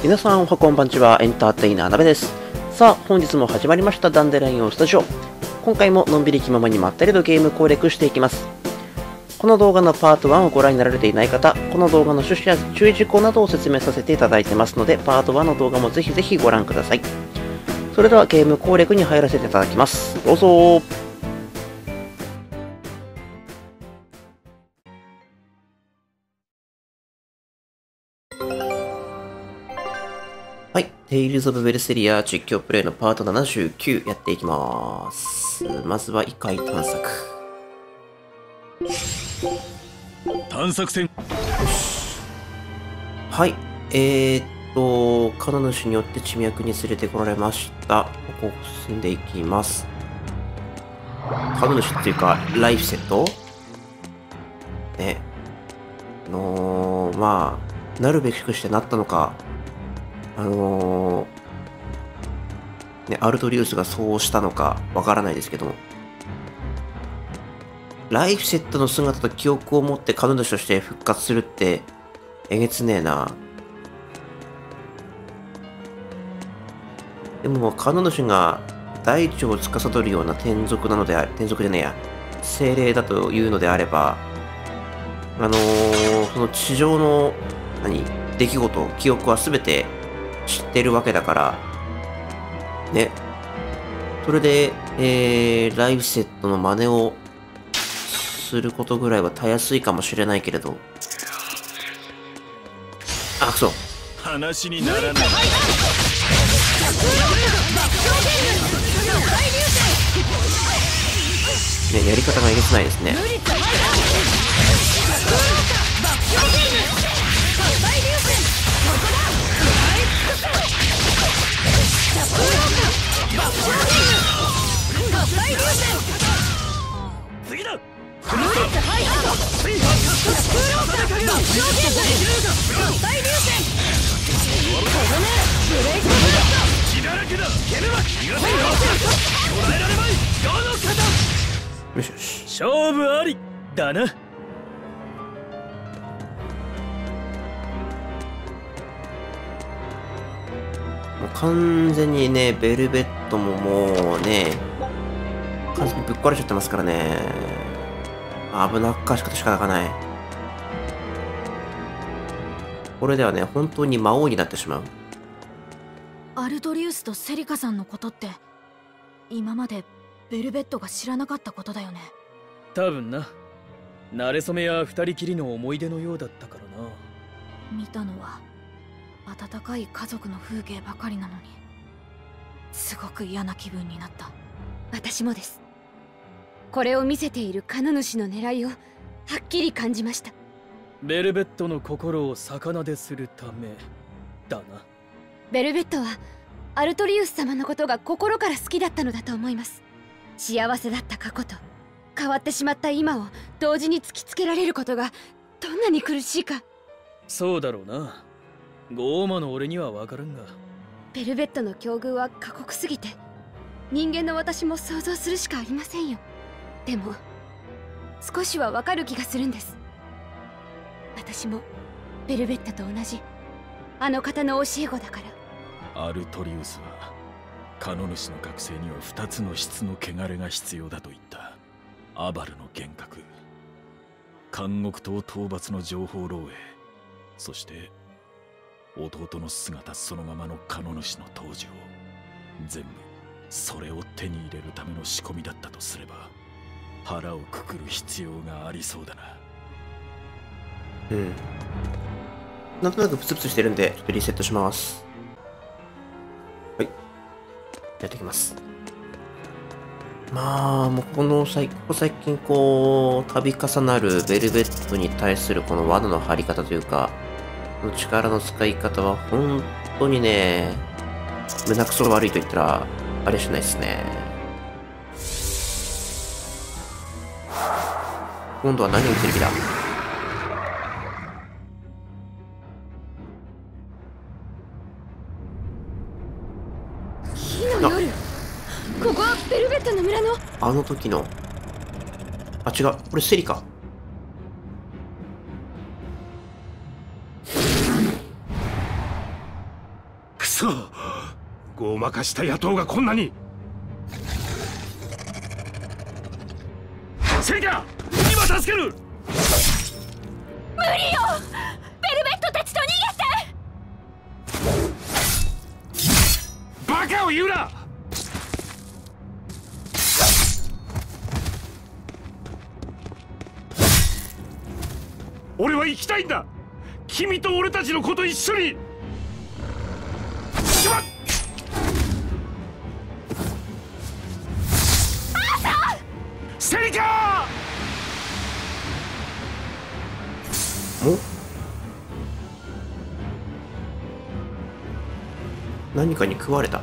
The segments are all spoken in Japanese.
皆さんおはこんばんちは。エンターテイナーなべです。さあ本日も始まりました。ダンデラインオンスタジオ。今回ものんびり気ままにまったりとゲーム攻略していきます。この動画のパート1をご覧になられていない方この動画の趣旨や注意事項などを説明させていただいてますのでパート1の動画もぜひぜひご覧ください。それではゲーム攻略に入らせていただきます。どうぞ。はい。テイルズ・オブ・ベルセリア実況プレイのパート79やっていきます。まずは異界探索。探索船はい。えー、っと、カノヌシによって地脈に連れてこられました。ここ進んでいきます。カノヌシっていうか、ライフィセット？ね。のまあ、なるべくしてなったのか、あのー、ね、アルトリウスがそうしたのかわからないですけども、ライフセットの姿と記憶を持って彼女として復活するって、えげつねえな。でも、彼女が大地を司るような天族なのであ、天族じゃねえや、精霊だというのであれば、あのー、その地上の、何、出来事、記憶はすべて知ってるわけだから、ね。それで、えー、ライフセットの真似をすることぐらいはたやすいかもしれないけれど。あ、くそ。話にならないね、やり方がえげつないですね。よしよし。勝負ありだな完全にね、ベルベットももうね、完全にぶっ壊れちゃってますからね。危なっかしくて仕方がない。これではね、本当に魔王になってしまう。アルトリウスとセリカさんのことって今までベルベットが知らなかったことだよね多分な慣れ初めや二人きりの思い出のようだったからな見たのは温かい家族の風景ばかりなのにすごく嫌な気分になった私もですこれを見せているカ主の狙いをはっきり感じました。ベルベットの心を逆なでするためだな。ベルベットはアルトリウス様のことが心から好きだったのだと思います。幸せだった過去と変わってしまった今を同時に突きつけられることがどんなに苦しいか。そうだろうな。ゴーマの俺には分からんがベルベットの境遇は過酷すぎて人間の私も想像するしかありませんよでも少しはわかる気がするんです。私もベルベットと同じあの方の教え子だから。アルトリウスはカノ主の学生には2つの質の汚れが必要だと言った。アバルの幻覚。監獄島討伐の情報漏洩。そして弟の姿そのままのカノ主の登場。全部それを手に入れるための仕込みだったとすれば腹をくくる必要がありそうだなうん。なんとなくプツプツしてるんで、ちょっとリセットします。はい。やっていきます。まあ、もうこの最、ここ最近こう、度重なるベルベットに対するこの罠の張り方というか、この力の使い方は本当にね、胸くそ悪いと言ったら、あれしないですね。今度は何を見てる気だ？火の夜ここはベルベットの村の？あの時の。あ、違う。これセリか。そごまかした野党がこんなにセリカ今助ける。無理よ。ベルベットたちと逃げて。バカを言うな。俺は行きたいんだ。君と俺たちの子と一緒に。セリカ何かに食われた？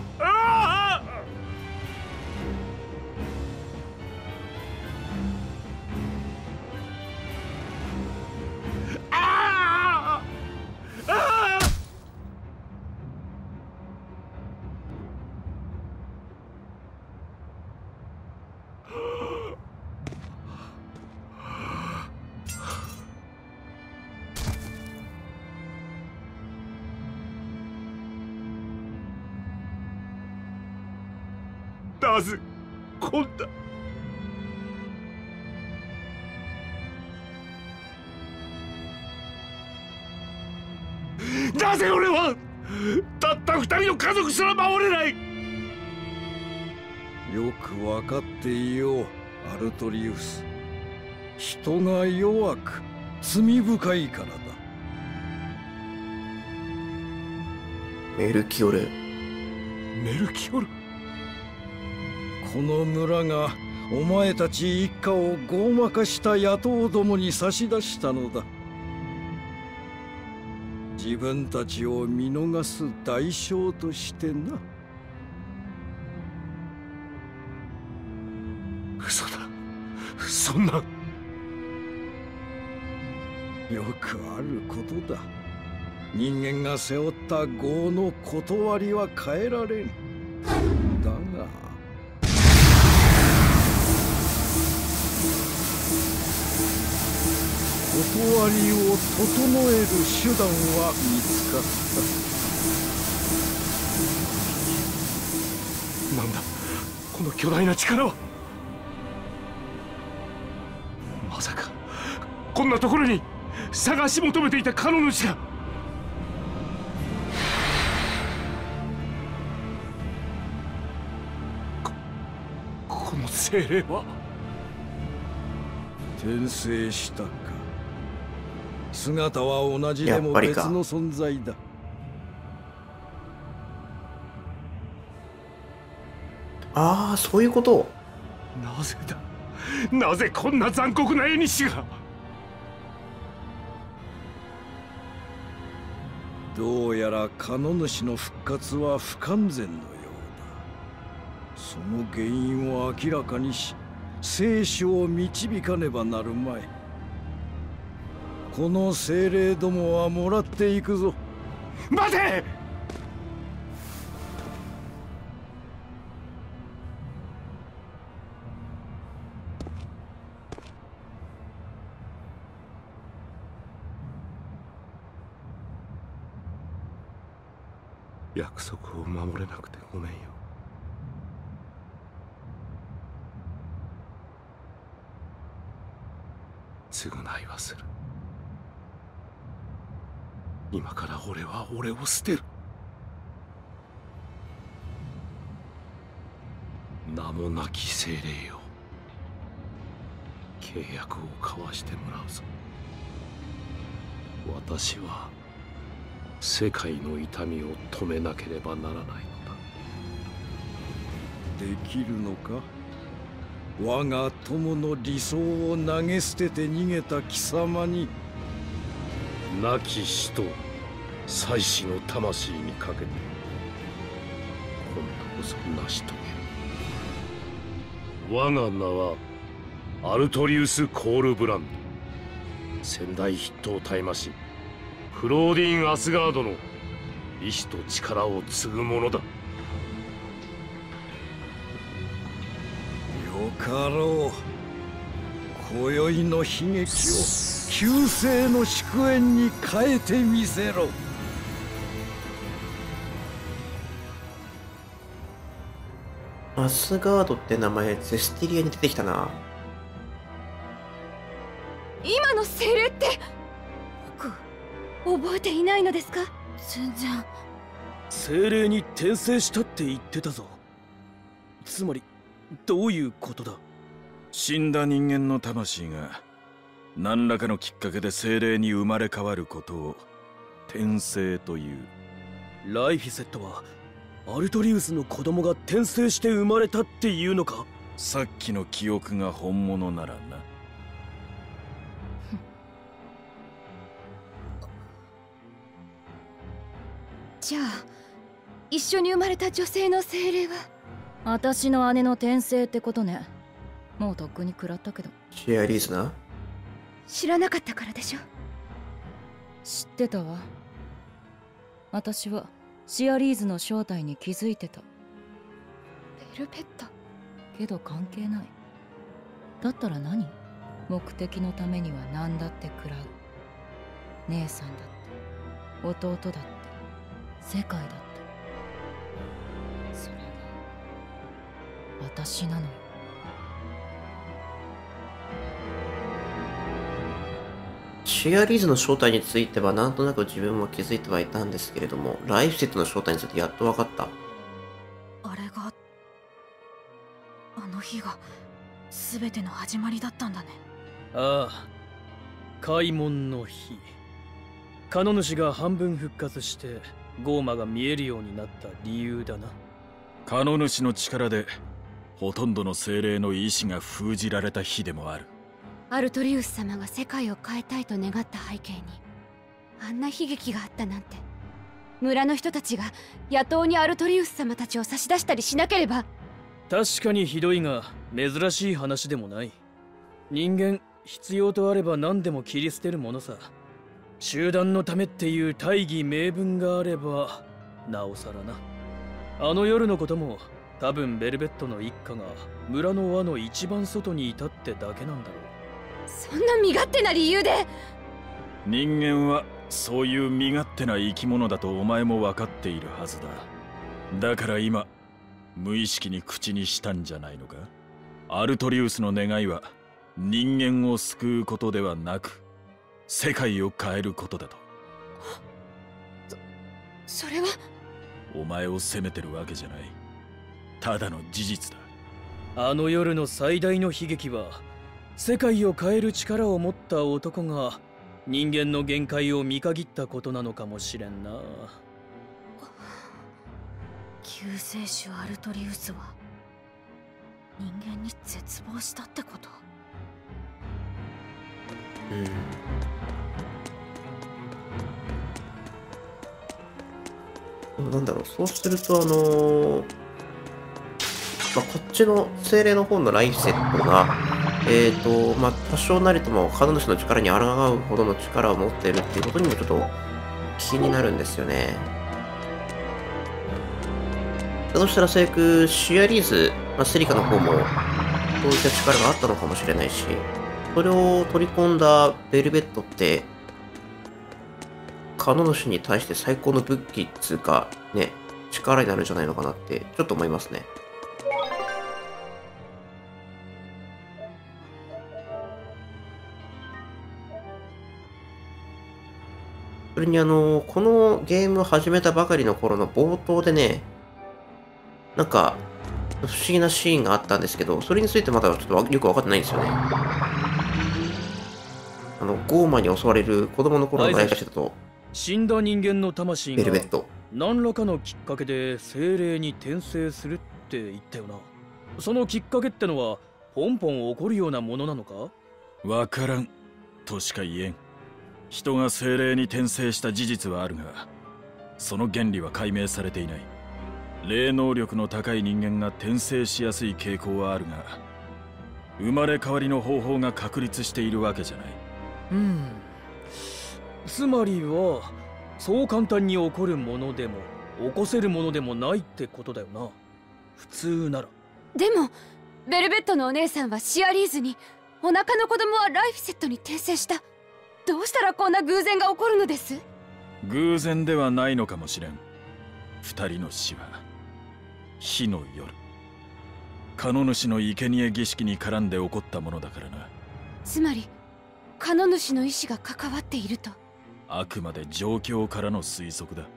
なぜ俺はたった二人の家族すら守れない？よくわかっていようアルトリウス。人が弱く罪深いからだ。メルキオル。メルキオル？この村がお前たち一家をごまかした野党どもに差し出したのだ自分たちを見逃す代償としてな。嘘だ。そんな。よくあることだ。人間が背負った業の断りは変えられん。断りを整える手段は見つかった。なんだ？この巨大な力はまさか。こんなところに探し求めていたカノ主が。ここの精霊は。転生した。姿は同じでも別の存在だ。ああそういうこと？なぜだ？なぜこんな残酷な絵にしが？どうやらカノ主の復活は不完全のようだ。その原因を明らかにし生死を導かねばなるまいこの精霊どもはもらっていくぞ。待て！約束を守れなくてごめんよ。償いはする。今から俺は俺を捨てる。名もなき精霊よ。契約を交わしてもらうぞ。私は世界の痛みを止めなければならないのだ。できるのか？我が友の理想を投げ捨てて逃げた貴様に。亡き死と妻子の魂にかけて今度こそ成し遂げる。我が名はアルトリウス・コールブランド。先代筆頭大魔師フローディン・アスガードの意志と力を継ぐ者だ。よかろう。今宵の悲劇を旧世の祝宴に変えてみせろ。アスガードって名前ゼスティリアに出てきたな。今の精霊って僕覚えていないのですか？全然精霊に転生したって言ってたぞ。つまりどういうことだ？死んだ人間の魂が何らかのきっかけで精霊に生まれ変わることを転生という。ライフィセットはアルトリウスの子供が転生して生まれたっていうのか？さっきの記憶が本物ならな。じゃあ一緒に生まれた女性の精霊は？私の姉の転生ってことね。もうとっくに食らったけど。シェアリーズな？知らなかったからでしょ。知ってたわ。私はシアリーズの正体に気づいてた。ベルベット。けど関係ない。だったら何？目的のためには何だって食らう。姉さんだって弟だって世界だって。それが私なのよシェアリーズの正体についてはなんとなく自分も気づいてはいたんですけれどもライフセットの正体についてやっと分かった。あれがあの日が全ての始まりだったんだね。ああ開門の日。カノ主が半分復活してゴーマが見えるようになった理由だな。カノ主の力でほとんどの精霊の意志が封じられた日でもあるアルトリウス様が世界を変えたいと願った背景にあんな悲劇があったなんて。村の人たちが野党にアルトリウス様たちを差し出したりしなければ。確かにひどいが珍しい話でもない。人間必要とあれば何でも切り捨てるものさ。集団のためっていう大義名分があればなおさらな。あの夜のことも多分ベルベットの一家が村の輪の一番外にいたってだけなんだろう。そんな身勝手な理由で。人間はそういう身勝手な生き物だとお前も分かっているはずだ。だから今無意識に口にしたんじゃないのか？アルトリウスの願いは人間を救うことではなく世界を変えることだと。それは？お前を責めてるわけじゃない。ただの事実だ。あの夜の最大の悲劇は世界を変える力を持った男が人間の限界を見限ったことなのかもしれんな。救世主アルトリウスは人間に絶望したってこと？うん。なんだろう、そうすると、あのーまあ、こっちの精霊の方のライフセットが、えーと、まあ、多少なりとも神主の力に抗うほどの力を持っているっていうことにもちょっと気になるんですよね。だとしたら最悪、シアリーズ、まあ、セリカの方も、そういった力があったのかもしれないし、それを取り込んだベルベットって、カノ主に対して最高の武器っつうか、ね、力になるんじゃないのかなって、ちょっと思いますね。それにあの、このゲームを始めたばかりの頃の冒頭でね、なんか、不思議なシーンがあったんですけど、それについてまだちょっとわよくわかってないんですよね。あの、ゴーマに襲われる子供の頃のライフしてたと、死んだ人間の魂がベルベット。何らかのきっかけで精霊に転生するって言ったよな。そのきっかけってのはポンポン起こるようなものなのか？わからん。としか言えん人が精霊に転生した事実はあるがその原理は解明されていない。霊能力の高い人間が転生しやすい傾向はあるが生まれ変わりの方法が確立しているわけじゃない。うん。つまりはそう簡単に起こるものでも起こせるものでもないってことだよな。普通なら。でもベルベットのお姉さんはシアリーズにお腹の子供はライフセットに転生したどうしたらこんな偶然が起こるのです？偶然ではないのかもしれん。二人の死は火の夜。カノ主の生贄儀式に絡んで起こったものだからな。つまりカノ主の意志が関わっていると。あくまで状況からの推測だ。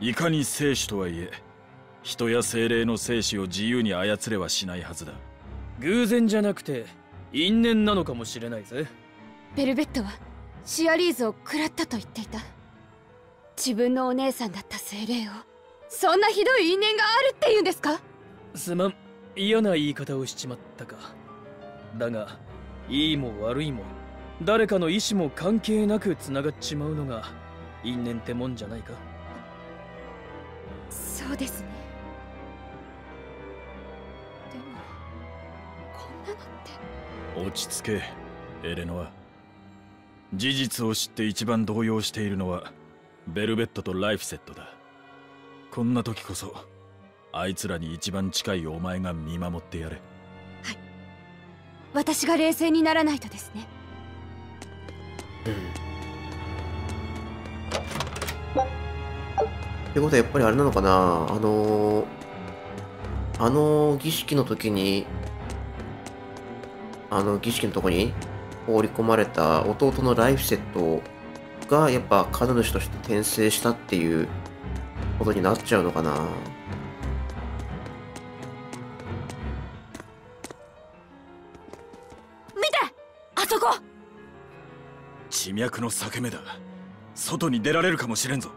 いかに聖主とはいえ人や精霊の生死を自由に操れはしないはずだ。偶然じゃなくて因縁なのかもしれないぜ。ベルベットはシアリーズを食らったと言っていた。自分のお姉さんだった精霊をそんなひどい因縁があるっていうんですか？すまん。嫌な言い方をしちまったか。だがいいも悪いも誰かの意志も関係なくつながっちまうのが因縁ってもんじゃないか？そうですね。でもこんなのって。落ち着けエレノア事実を知って一番動揺しているのはベルベットとライフセットだ。こんな時こそあいつらに一番近いお前が見守ってやれ。私が冷静にならないとですね。ってことはやっぱりあれなのかな？あのー、あの儀式の時にあの儀式のとこに放り込まれた弟のライフセットがやっぱ神主として転生したっていうことになっちゃうのかな。見てあそこ。地脈の裂け目だ。外に出られるかもしれんぞ。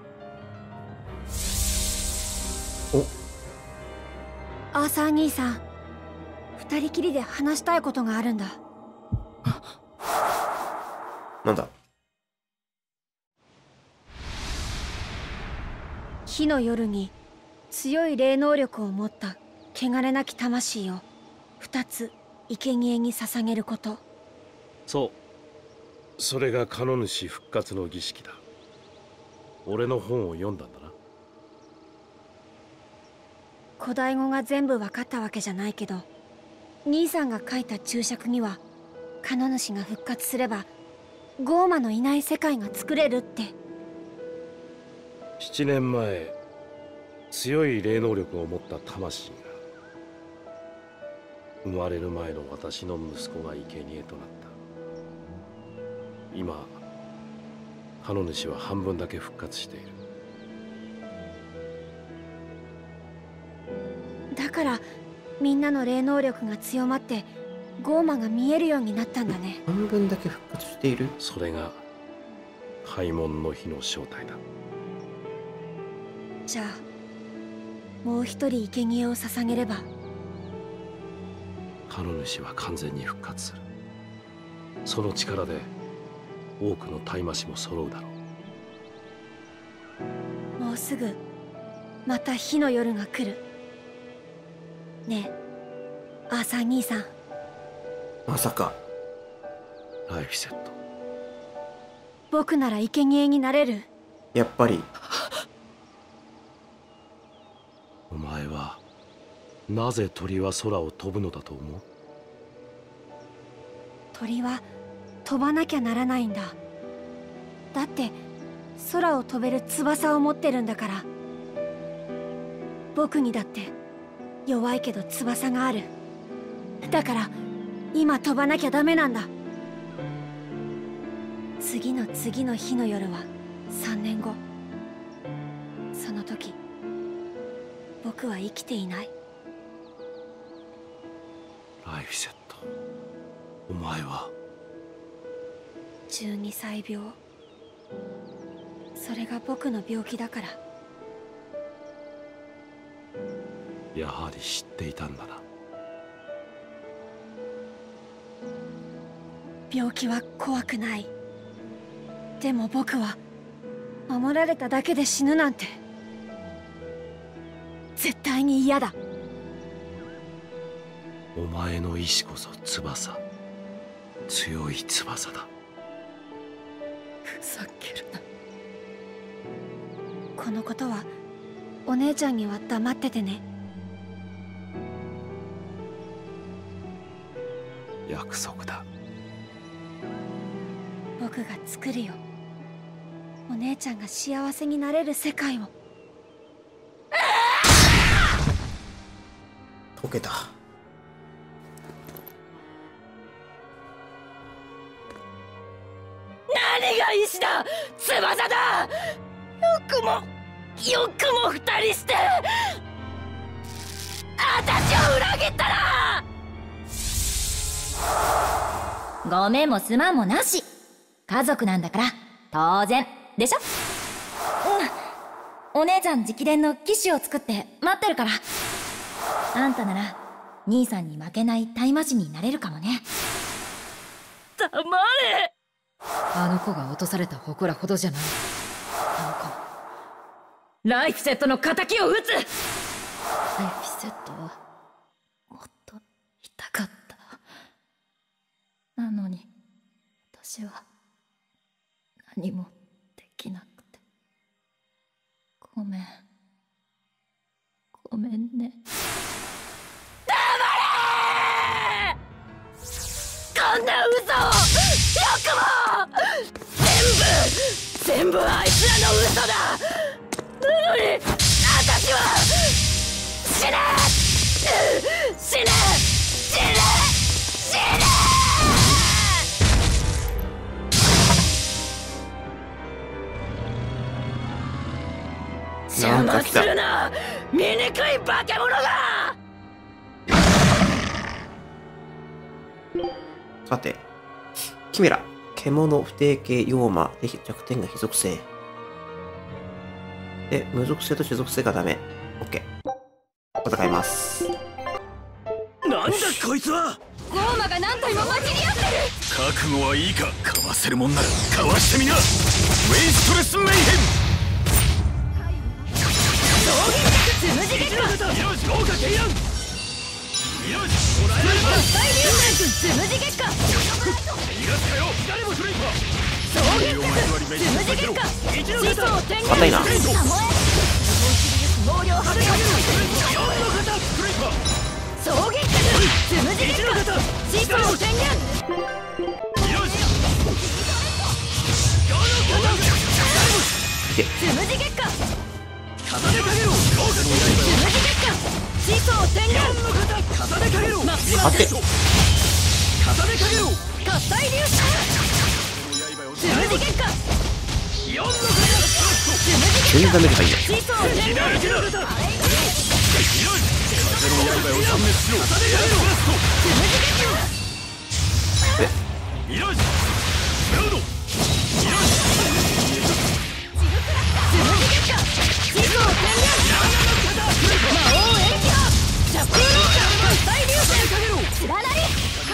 アーサー兄さん二人きりで話したいことがあるんだなんだ？火の夜に強い霊能力を持った汚れなき魂を二つ生贄に捧げること。そう。それがカノ主復活の儀式だ。俺の本を読んだんだな。古代語が全部分かったわけじゃないけど兄さんが書いた注釈にはカノ主が復活すればゴーマのいない世界が作れるって。7年前強い霊能力を持った魂が生まれる前の私の息子が生贄となった。今カノ主は半分だけ復活している。だからみんなの霊能力が強まってゴーマが見えるようになったんだね。半分だけ復活している？それが開門の日の正体だ。じゃあもう一人生贄を捧げれば？カノ主は完全に復活する。その力で多くの大魔師も揃うだろう。もうすぐまた火の夜が来る。ねえアーサー兄さんまさか。ライフセット。僕なら生贄になれる？やっぱり。お前はなぜ鳥は空を飛ぶのだと思う？鳥は飛ばなきゃならないんだ。だって空を飛べる翼を持ってるんだから。僕にだって弱いけど翼がある。だから今飛ばなきゃダメなんだ。次の次の日の夜は3年後。その時僕は生きていない。ライフセット。お前は？12歳病。それが僕の病気だから。やはり知っていたんだな病気は怖くない。でも僕は守られただけで死ぬなんて。絶対に嫌だ。お前の意志こそ翼。強い翼だ。ふざけるな。このことはお姉ちゃんには黙っててね。約束だ僕が作るよ。お姉ちゃんが幸せになれる世界を。溶けた。何が石だ？翼だ！よくもよくも二人して！私を裏切ったら！ごめんもすまんもなし。家族なんだから。当然。でしょ？うん。お姉ちゃん直伝の騎士を作って待ってるから。あんたなら兄さんに負けない大魔師になれるかもね。黙れ！あの子が落とされた祠ほどじゃない。あの子。ライフセットの敵を撃つ！ライフセットはもっと痛かった。なのに私は何もできなくて。ごめん。ごめんね。こんな嘘をよくも！全部全部あいつらの嘘だ！なのに私は死ね！死ね！死ね！邪魔するな醜い化け物がさて、キメラ、獣、不定形、妖魔で弱点が非属性。で、無属性と種属性がダメ。OK。戦います。なんだこいつはゴーマが何体も混じり合ってる覚悟はいいかかわせるもんならかわしてみなウェイストレスメイヘンつむじ月かよし。豪華絢爛よし。もらえれば大流星つむじ月か逃がすかよ誰ーカ合体流星痛みを忘れて六の方五のつむじ月か魔王演劇派衝撃脚ジャックローカ合体流星しだれ星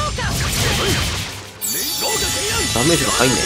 見ダメージが入んねえ。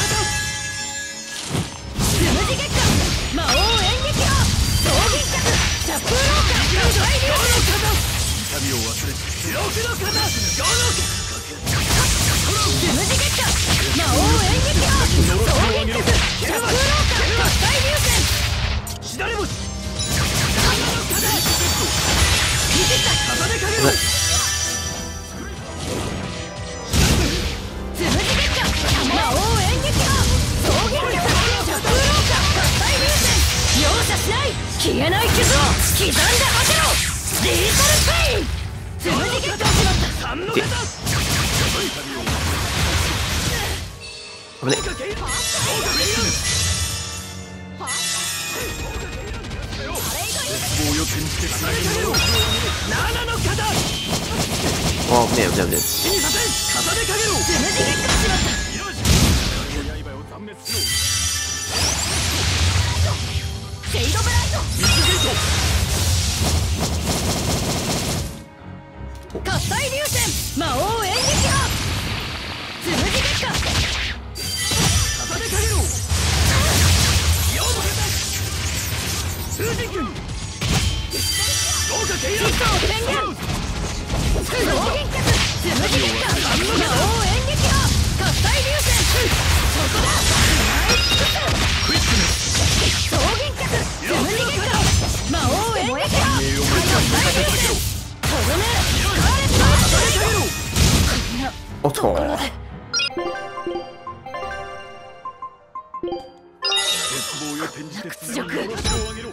おっと屈辱